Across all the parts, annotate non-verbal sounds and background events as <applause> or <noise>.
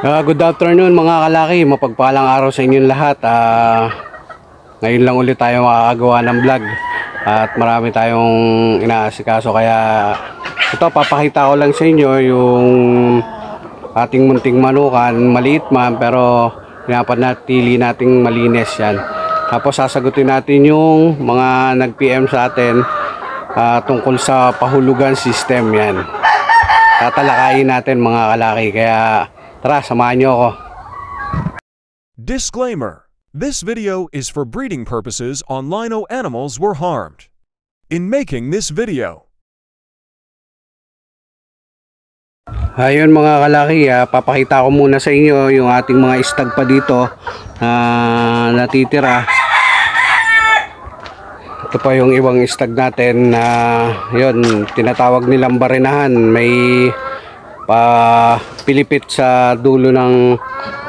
Ah, good afternoon mga kalaki, mapagpalang araw sa inyong lahat. Ah, ngayon lang ulit tayo makakagawa ng vlog at marami tayong inaasikaso kaya ito papakita ko lang sa inyo yung ating munting manukan, maliit man pero pinapanatili nating malinis yan. Tapos sasagutin natin yung mga nag-PM sa atin ah, tungkol sa pahulugan system yan. Tatalakayin natin mga kalaki kaya tara samahan nyo ako. Disclaimer This video is for breeding purposes on lino animals were harmed. In making this video, Ayun mga kalaki, ah, papakita ko muna sa inyo yung ating mga stag pa dito na natitira. Ito pa yung ibang stag natin na yun, tinatawag nilang barinahan. May pa pilipit sa dulo ng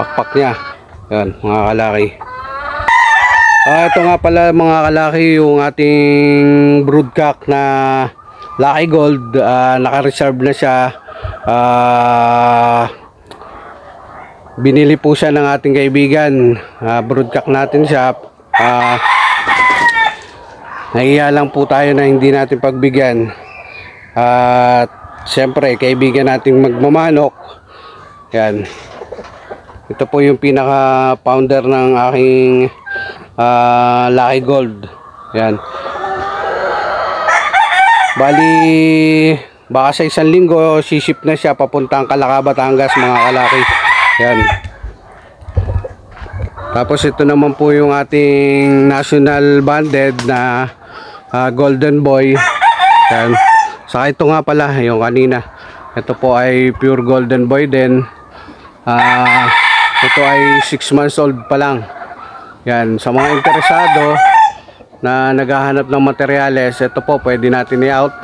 pakpak niya. Yun mga kalaki. Ah, ito nga pala mga kalaki yung ating broodcock na Lucky Gold. Ah, naka-reserve na siya. Ah, binili po siya ng ating kaibigan. Ah, broodcock natin siya. Ah, nahiya lang po tayo na hindi natin pagbigyan. At siyempre, kaibigan nating magmamanok. Yan. Ito po yung pinaka founder ng aking ah, Lucky Gold. Yan. Bali, baka sa isang linggo, sisip na siya papuntang Calacaba, Batangas, mga kalaki. Yan. Tapos ito naman po yung ating national banded na ah, Golden Boy. Yan. Saka ito nga pala, yung kanina. Ito po ay pure Golden Boy din. Ah, ito ay 6 months old pa lang. Yan, sa mga interesado na naghahanap ng materyales, ito po pwede natin i-out.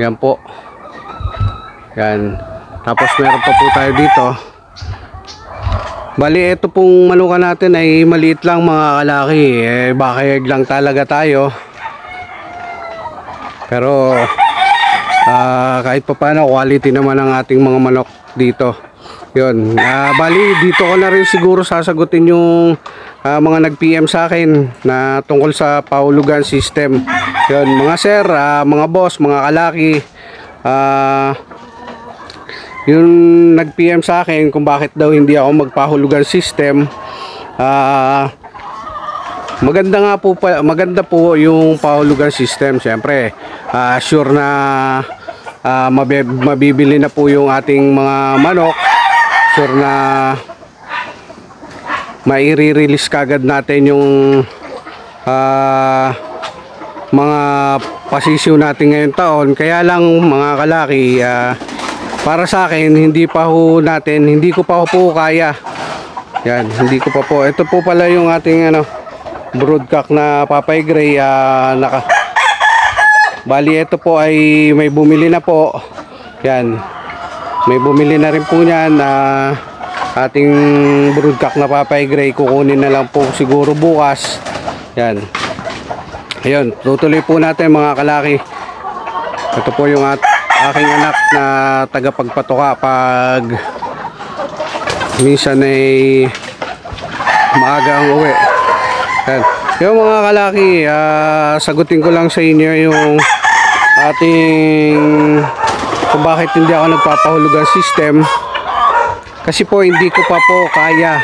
Yan po. Yan. Tapos meron pa po tayo dito. Bali, ito pong manuka natin ay maliit lang mga kalaki. Eh, bakayag lang talaga tayo. Pero, ah, kahit pa paano, quality naman ang ating mga manok dito. Yun. Ah, bali, dito ko na rin siguro sasagutin yung ah, mga nag-PM sa akin na tungkol sa paulugan system. Yun, mga sir, ah, mga boss, mga kalaki, ah, yung nag-PM sa akin kung bakit daw hindi ako magpahulugan system, ah, maganda nga po maganda po yung pahulugan system, syempre. ah, sure na mabe- mabibili na po yung ating mga manok. Sure na maire-release kagad natin yung ah, mga pasisyo natin ngayong taon. Kaya lang mga kalaki, ah, para sa akin, hindi pa ho natin, hindi ko pa ho po kaya. Yan, hindi ko pa po. Ito po pala yung ating ano, broodcock na Papay Gray. ah, naka, bali, ito po ay may bumili na po. Yan, may bumili na rin po niyan na ating broodcock na Papay Gray. Kukunin na lang po siguro bukas. Yan. Ayun, tutuloy po natin mga kalaki. Ito po yung at aking anak na tagapagpatuka pag minsan ay maaga ang uwi. Yan. Yung mga kalaki, ah, sagutin ko lang sa inyo yung ating kung bakit hindi ako nagpapahulugan system. Kasi po hindi ko pa po kaya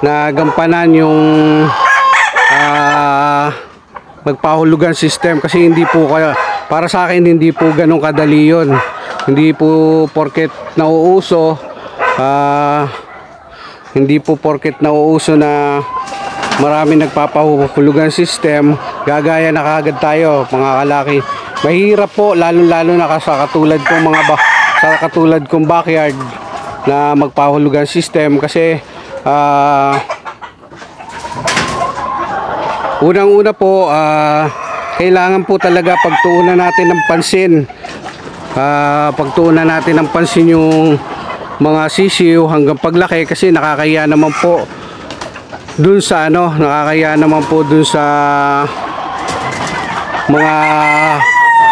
na gampanan yung ah magpahulugan system kasi hindi po kaya para sa akin hindi po ganun kadali yun hindi po porket nauuso ah hindi po porket nauuso na marami nagpapahulugan system. Gagaya na kagad tayo mga kalaki. Mahirap po lalo lalo na sa katulad kong mga ba, sa katulad kong backyard na magpahulugan system. Kasi ah Unang-una po, ah, kailangan po talaga pagtuunan natin ng pansin. Ah, pagtuunan natin ng pansin yung mga sisiw hanggang paglaki kasi nakakaya naman po dun sa ano, nakakaya naman po dun sa mga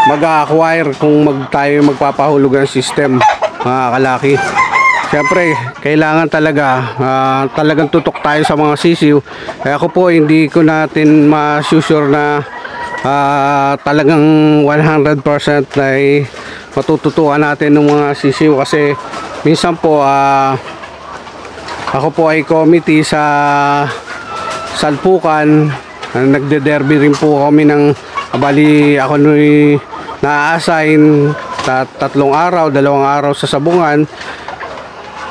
mag-acquire kung mag tayo magpapahulugan system mga kalaki. Siyempre, kailangan talaga ah, talagang tutok tayo sa mga sisiw. Kaya ako po hindi ko natin ma-sure na ah, talagang 100% ay matututuan natin ng mga sisiw kasi minsan po ah, ako po ay committee sa Salpukan. Uh, nagde-derby rin po kami ng bali ako nu'y na-assign ta- tatlong araw, dalawang araw sa sabungan.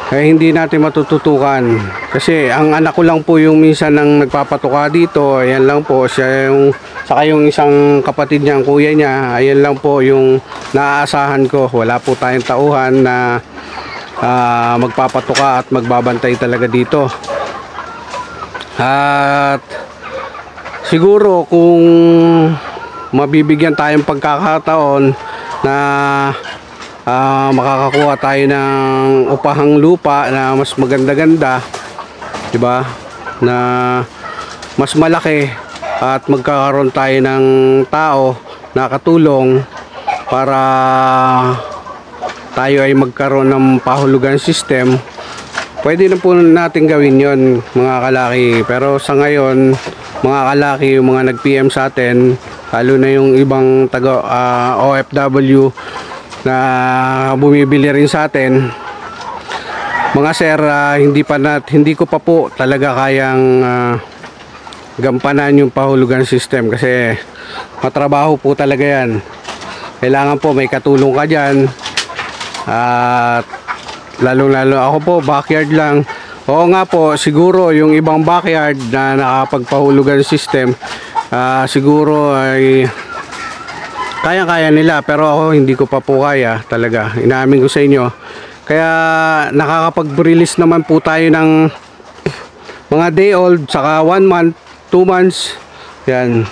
Eh hindi natin matututukan. Kasi ang anak ko lang po yung minsan nang nagpapatuka dito ayan lang po. Siya yung saka yung isang kapatid niya ang kuya niya ayan lang po yung naaasahan ko. Wala po tayong tauhan na ah, magpapatuka at magbabantay talaga dito at siguro kung mabibigyan tayong pagkakataon na ah, makakakuha tayo ng upahang lupa na mas maganda-ganda, 'di ba? Na mas malaki at magkakaroon tayo ng tao na katulong para tayo ay magkaroon ng pahulugan system. Pwede na po natin gawin yon mga kalaki. Pero sa ngayon, mga kalaki, yung mga nag-PM sa atin, lalo na yung ibang taga ah, OFW na bumibili rin sa atin. Mga sir, ah, hindi pa nat hindi ko pa po talaga kayang ah, gampanan yung pahulugan system kasi matrabaho po talaga yan. Kailangan po may katulong ka dyan. At lalo-lalo ako po, backyard lang. Oo nga po, siguro yung ibang backyard na nakapagpahulugan system, ah, siguro ay kaya-kaya nila pero ako hindi ko pa po kaya talaga. Inamin ko sa inyo. Kaya nakakapag-release naman po tayo ng mga day old saka 1 month, 2 months. Yan.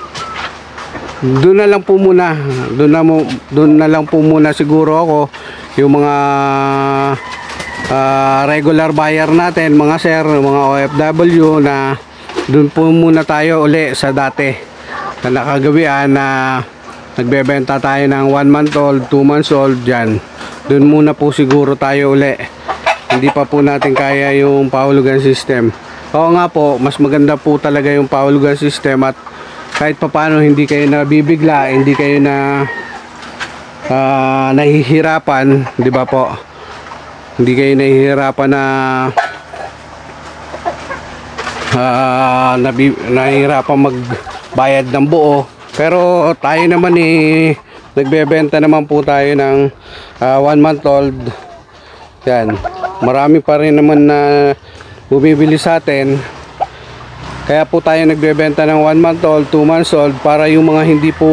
Doon na lang po muna. Doon na mo doon na lang po muna siguro ako yung mga ah, regular buyer natin, mga sir, mga OFW na doon po muna tayo uli sa dati na nakagawian na nagbebenta tayo ng 1 month old, 2 months old dyan. Doon muna po siguro tayo uli. Hindi pa po natin kaya yung pahulugan system. Oo nga po, mas maganda po talaga yung pahulugan system at kahit papaano hindi kayo nabibigla, hindi kayo na ah, nahihirapan, di ba po? Hindi kayo nahihirapan na ah, nabi, nahihirapan magbayad ng buo. Pero tayo naman eh, nagbebenta naman po tayo ng 1 month old. Yan. Marami pa rin naman na bumibili sa atin. Kaya po tayo nagbebenta ng 1 month old, 2 months old para yung mga hindi po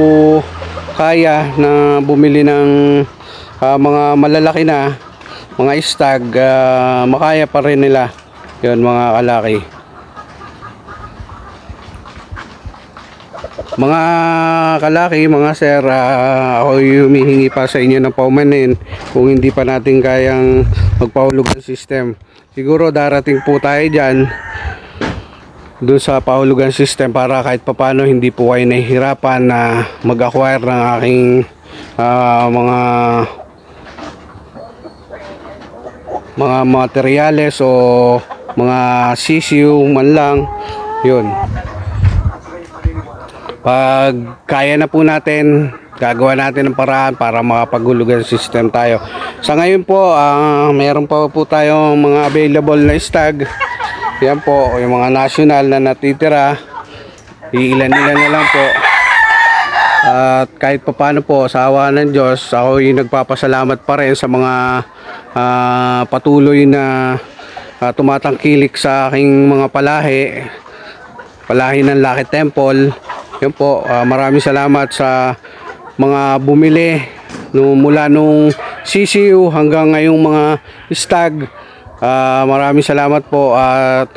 kaya na bumili ng ah, mga malalaki na mga stag ah, makaya pa rin nila yon mga kalaki. Mga kalaki mga sir ah, ako humihingi pa sa inyo ng paumanin kung hindi pa natin kayang magpahulog ng system. Siguro darating po tayo dyan doon sa pahulugan system para kahit papano hindi po kayo nahihirapan na mag-acquire ng aking ah, mga mga materyales o mga sisiw man lang. Yun. Pag kaya na po natin gagawa natin ng paraan para makapagulugan system tayo. Sa ngayon po ah, meron pa po tayong mga available na stag yan po yung mga national na natitira iilan-ilan na lang po. At kahit papaano po sa awa ng Diyos ako yung nagpapasalamat pa rin sa mga ah, patuloy na ah, tumatangkilik sa aking mga palahi. Palahi ng Lucky Temple. Yun po ah, maraming salamat sa mga bumili no, mula nung CCU hanggang ngayong mga stag Ah, maraming salamat po at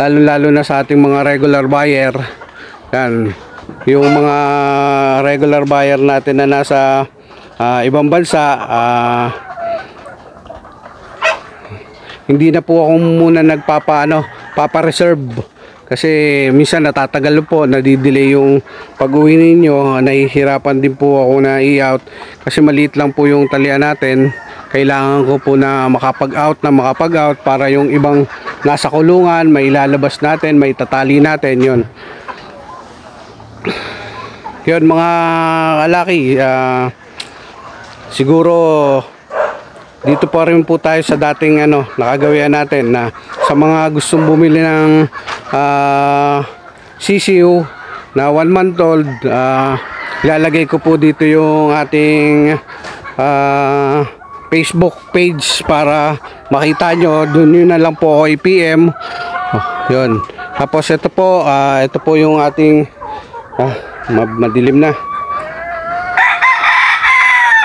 lalo lalo na sa ating mga regular buyer. Yan. Yung mga regular buyer natin na nasa ah, ibang bansa ah, hindi na po ako muna nagpapaano papa-reserve. Kasi minsan natatagal po nadidelay yung pag-uwi ninyo nahihirapan din po ako na i-out. Kasi maliit lang po yung talian natin kailangan ko po na makapag-out na makapag-out para yung ibang nasa kulungan, may ilalabas natin, may tatali natin, yon yun mga kalaki, ah, siguro dito pa rin po tayo sa dating ano, nakagawian natin na sa mga gustong bumili ng ah, CCU na one month old, ah, ilalagay ko po dito yung ating ah, Facebook page para makita nyo. Doon yun na lang po ako i-PM. Oh, yun. Tapos ito po, ah, ito po yung ating ah, ma- madilim na.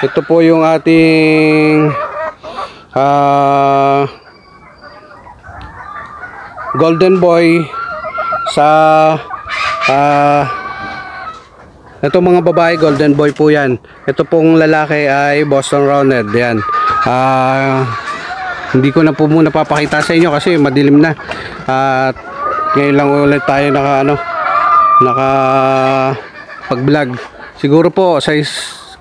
Ito po yung ating ah, Golden Boy sa ah, ito mga babae Golden Boy po yan. Ito pong lalaki ay Boston Rounded. Yan. Ah, hindi ko na po muna papakita sa inyo kasi madilim na. At ngayon lang ulit tayo naka ano naka pag-vlog. Siguro po sa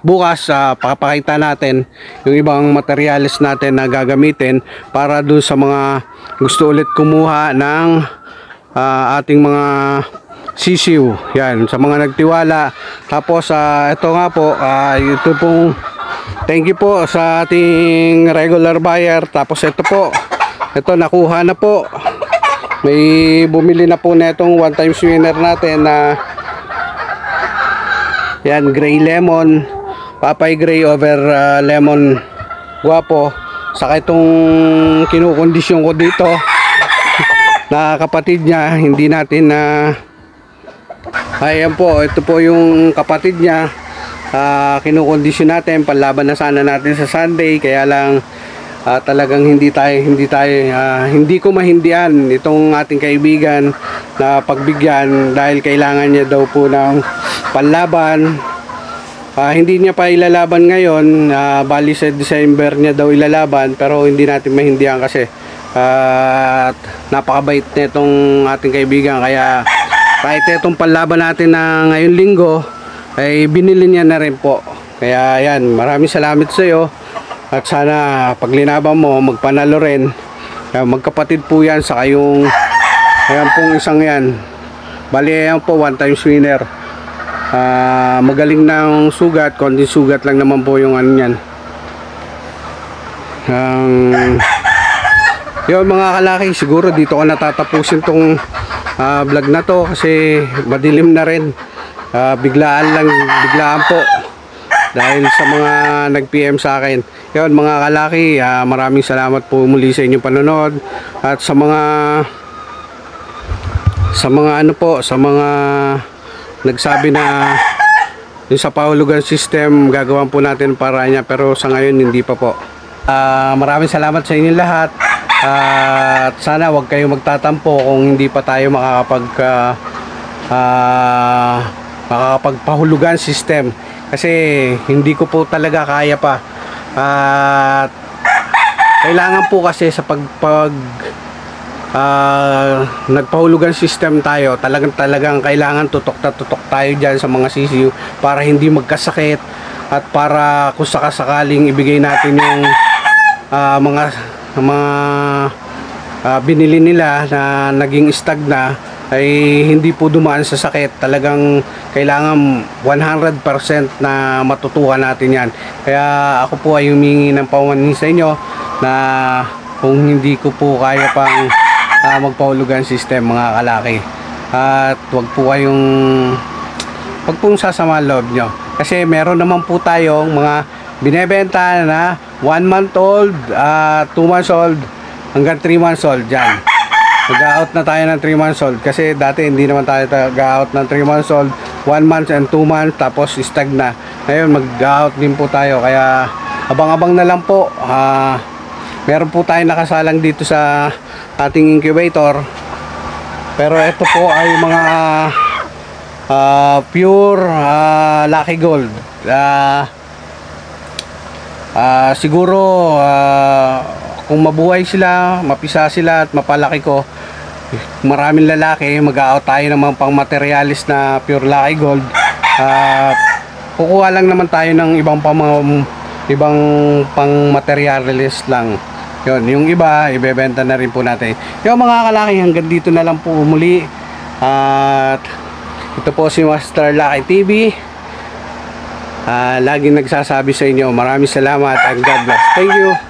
bukas ah, papakita natin yung ibang materials natin na gagamitin para dun sa mga gusto ulit kumuha ng ah, ating mga sisiw. Yan, sa mga nagtiwala. Tapos ah, ito nga po, ah, ito pong thank you po sa ating regular buyer. Tapos ito po, ito nakuha na po. May bumili na po na one time winner natin na yan, gray lemon. Papay gray over ah, lemon guwapo. Saka itong kinukondisyon ko dito <laughs> na kapatid niya, hindi natin na Ayan po, ito po yung kapatid niya. Ah, kinukondisyon natin, panlaban na sana natin sa Sunday, kaya lang ah, talagang hindi tayo hindi tayo ah, hindi ko mahindian itong ating kaibigan na pagbigyan dahil kailangan niya daw po ng panlaban. Ah, hindi niya pa ilalaban ngayon, ah, bali sa December niya daw ilalaban pero hindi natin mahindihan kasi at napakabait na itong ating kaibigan. Kaya kahit itong panlaban natin na ngayon linggo ay binili niya na rin po. Kaya yan maraming salamat sa iyo. At sana paglinaban mo magpanalo rin. Kaya magkapatid po yan sa kayong ayan pong isang yan. Bali yan po one time winner. Ah, magaling ng sugat konti sugat lang naman po yung ano yan ang yun mga kalaki, siguro dito ko natatapusin tong ah, vlog na to kasi madilim na rin. Ah, biglaan lang, biglaan po. Dahil sa mga nag-PM sa akin. Yun mga kalaki, ah, maraming salamat po muli sa inyong panonood. At sa mga sa mga ano po, sa mga nagsabi na yung sa pahulugan system gagawan po natin para niya pero sa ngayon hindi pa po. Ah, maraming salamat sa inyo lahat. At sana wag kayong magtatampo kung hindi pa tayo makakapag ah, ah, makakapagpahulugan system kasi hindi ko po talaga kaya pa. At kailangan po kasi sa pagpag ah, nagpahulugan system tayo, talagang talagang kailangan tutok na tutok tayo diyan sa mga CCU para hindi magkasakit at para kung sakasakaling ibigay natin yung ah, mga mga ah, binili nila na naging stag na ay hindi po dumaan sa sakit. Talagang kailangan 100% na matutuhan natin yan. Kaya ako po ay humingi ng paumanhin sa inyo na kung hindi ko po kaya pang ah, magpahulugan system mga kalaki. At wag po kayong wag pong sasama loob nyo. Kasi meron naman po tayong mga binebenta na 1 month old, 2 months old, hanggang 3 months old dyan. Mag-out na tayo ng 3 months old kasi dati hindi naman tayo mag-out ng 3 months old, 1 month and 2 months tapos stag na. Ngayon mag-out din po tayo kaya abang-abang na lang po. Ah, meron po tayo nakasalang dito sa ating incubator. Pero ito po ay mga ah, pure ah, lucky gold. Ah, uh, siguro uh, kung mabuhay sila mapisa sila at mapalaki ko maraming lalaki mag-aot tayo naman pang materialist na pure lucky gold. Uh, kukuha lang naman tayo ng ibang pang ibang pang materialist lang. Yun, yung iba, ibebenta na rin po natin. Yung mga kalaki, hanggang dito na lang po muli. At uh, ito po si Master Lucky TV uh, laging nagsasabi sa inyo. Maraming salamat and God bless. Thank you.